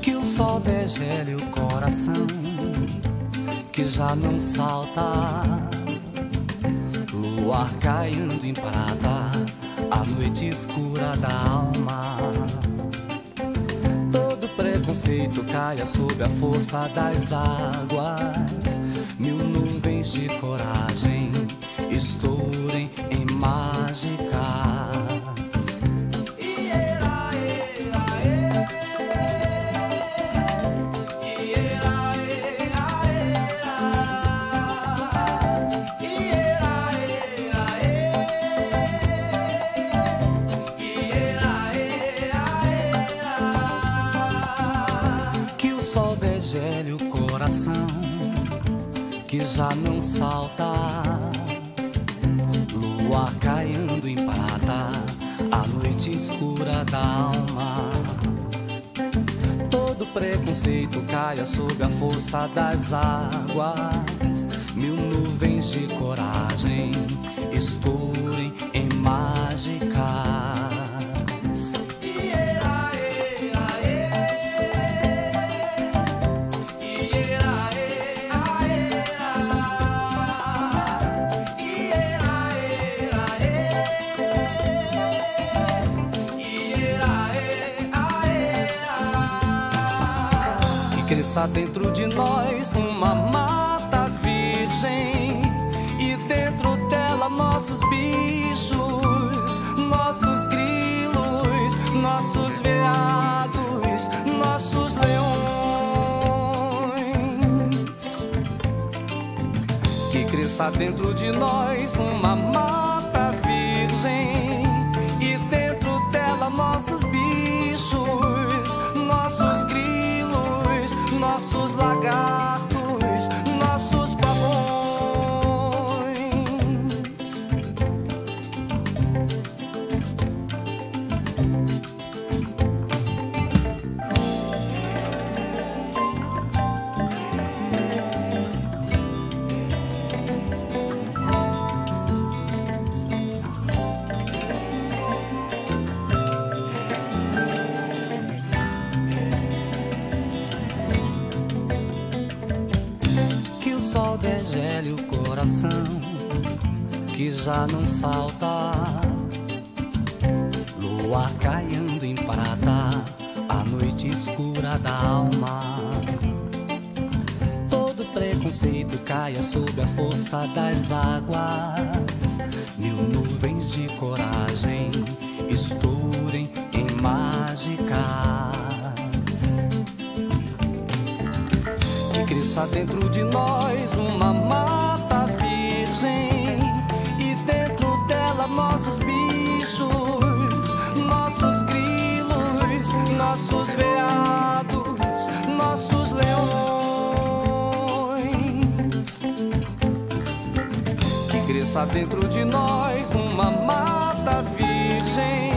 Que o sol degele o coração que já não salta. Luar caindo em prata, a noite escura da alma. Todo preconceito caia sob a força das águas. Mil nuvens de coragem estourem em sol degele o coração que já não salta. Lua caindo em prata, a noite escura da alma. Todo preconceito caia sob a força das águas. Mil nuvens de coragem estourem em mágicas. Cresça dentro de nós uma mata virgem e dentro dela nossos bichos, nossos grilos, nossos veados, nossos leões. Que cresça dentro de nós uma mata virgem e dentro dela nossos bichos, Que o coração que já não salta. Lua caindo em prata, a noite escura da alma. Todo preconceito caia sob a força das águas. Mil nuvens de coragem estourem em mágicas. que cresça dentro de nós uma nossos veados, nossos leões. Que cresça dentro de nós uma mata virgem